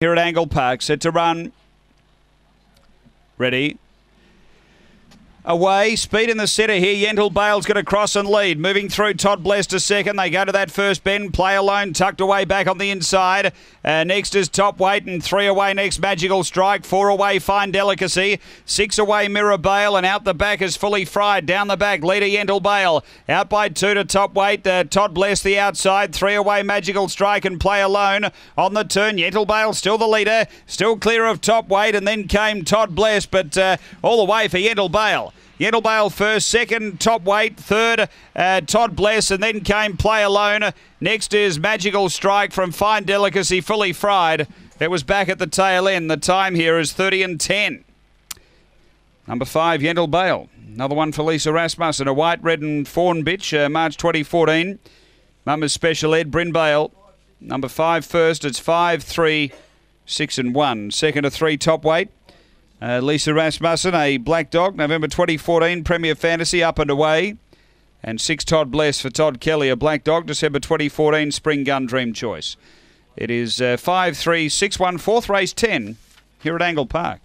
here at Angle Park. Set to run. Ready. Away, speed in the centre here. Yentl Bale's going to cross and lead. Moving through, Todd Bless to second. They go to that first bend. Play alone, tucked away back on the inside. Uh, next is Top Weight and three away next, Magical Strike. Four away, Fine Delicacy. Six away, Mirror Bale. And out the back is Fully Fried. Down the back, leader Yentl Bale. Out by two to Top Weight. Uh, Todd Bless the outside. Three away, Magical Strike and Play Alone. On the turn, Yentl Bale still the leader. Still clear of Top Weight. And then came Todd Bless, but uh, all the way for Yentl Bale. Bale first, second, top weight, third, uh, Todd Bless, and then came Play Alone. Next is Magical Strike from Fine Delicacy, fully fried. It was back at the tail end. The time here is 30 and 10. Number five, Yentl Bale. Another one for Lisa Rasmussen, a white, red, and fawn bitch, uh, March 2014. Mama's Special Ed, Bryn Bale. Number five first, it's five, three, six, and one. Second three, top weight. Uh, Lisa Rasmussen, a black dog, November 2014, Premier Fantasy up and away. And six Todd Bless for Todd Kelly, a black dog, December 2014, Spring Gun Dream Choice. It is uh, 5 3 6 1, fourth race 10 here at Angle Park.